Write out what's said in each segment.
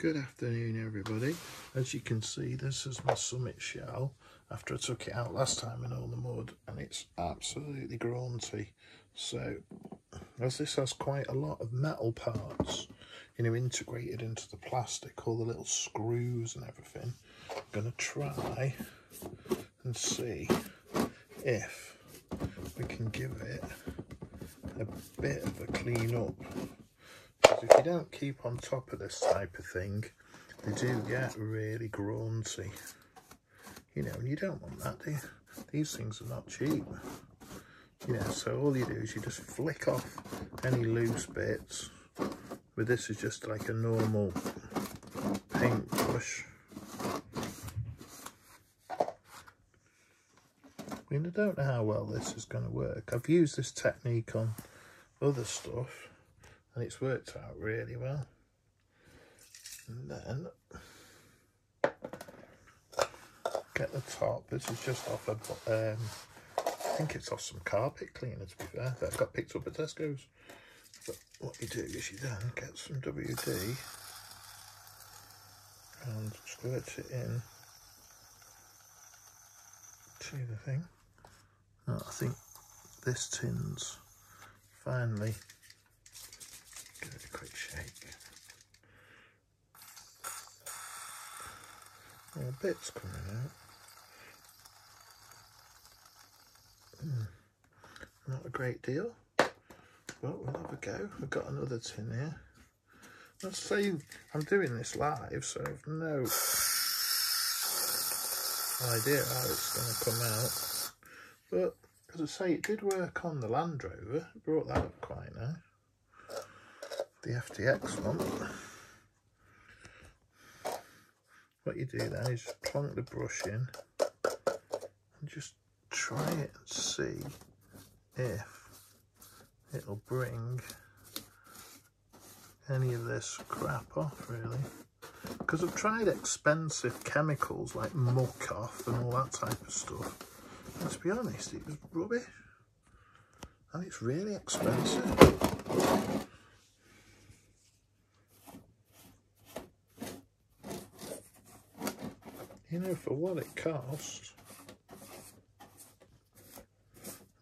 Good afternoon everybody. As you can see this is my summit shell after I took it out last time in all the mud and it's absolutely grunty. So as this has quite a lot of metal parts you know integrated into the plastic, all the little screws and everything, I'm going to try and see if we can give it a bit of a clean up if you don't keep on top of this type of thing they do get really grunty. You know and you don't want that do you? these things are not cheap. You know so all you do is you just flick off any loose bits. But this is just like a normal paintbrush I mean, I don't know how well this is going to work. I've used this technique on other stuff and it's worked out really well. And then get the top. This is just off a, um, I think it's off some carpet cleaner to be fair that I got picked up at Tesco's. But what you do is you then get some WD and squirt it in to the thing. Oh, I think this tin's finally give it a quick shake. More bits coming out. Hmm. Not a great deal. Well, we'll have a go. We've got another tin here. Let's say I'm doing this live, so I've no idea how it's going to come out. But as I say, it did work on the Land Rover. It brought that up quite nice. The FTX one. What you do then is plonk the brush in and just try it and see if it'll bring any of this crap off really because I've tried expensive chemicals like Muc-Off and all that type of stuff Let's be honest, it was rubbish. And it's really expensive. You know, for what it cost.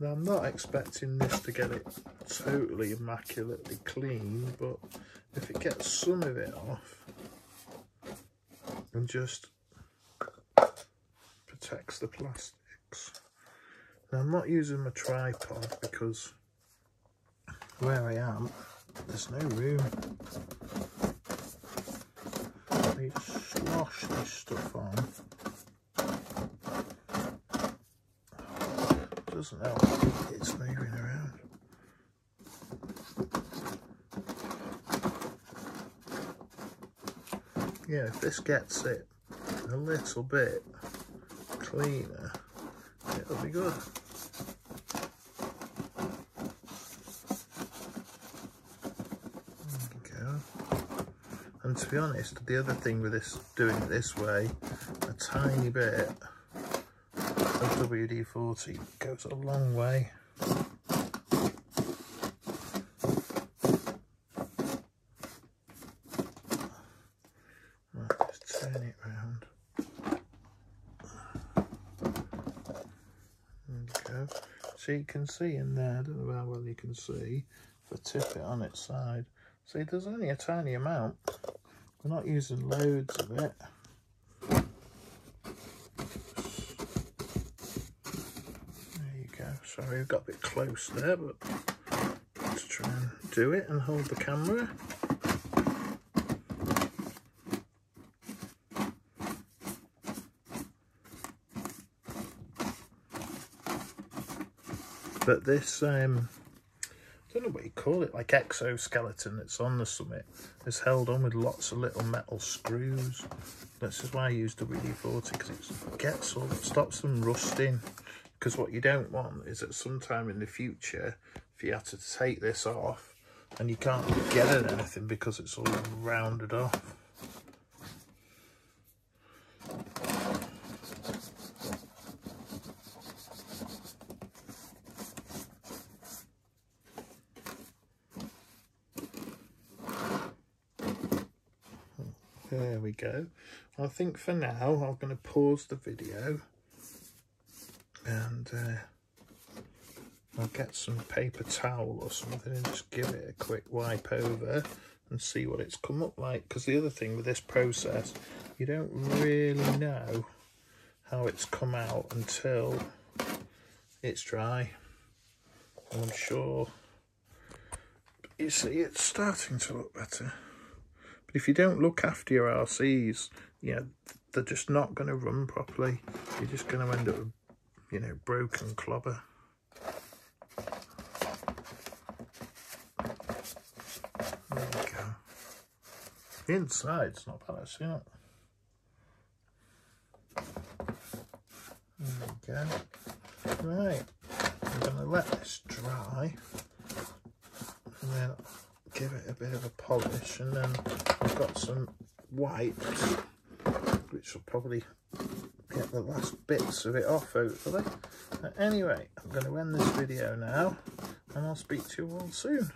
Now, I'm not expecting this to get it totally immaculately clean, but if it gets some of it off and just protects the plastics. I'm not using my tripod because where I am, there's no room. Just slosh this stuff on. Doesn't help it's moving around. Yeah, if this gets it a little bit cleaner, it'll be good. And to be honest, the other thing with this doing it this way, a tiny bit of WD-40 goes a long way. Right, turn it round. There go. So you can see in there, I don't know how well you can see, if I tip it on its side. See, there's only a tiny amount. We're not using loads of it. There you go. Sorry, we've got a bit close there, but let's try and do it and hold the camera. But this um, don't know what you call it, like exoskeleton that's on the summit is held on with lots of little metal screws. This is why I use WD-40 because it gets all, stops them rusting. Because what you don't want is that sometime in the future, if you have to take this off and you can't get at anything because it's all rounded off. There we go. I think for now I'm going to pause the video and uh, I'll get some paper towel or something and just give it a quick wipe over and see what it's come up like. Because the other thing with this process you don't really know how it's come out until it's dry. I'm sure. You see it's starting to look better but if you don't look after your RCs you know they're just not going to run properly. You're just going to end up you know broken clobber. There we go. The inside's not bad actually not there we go. Right I'm going to let this dry and then give it a bit and then I've got some wipes which will probably get the last bits of it off hopefully. But anyway I'm going to end this video now and I'll speak to you all soon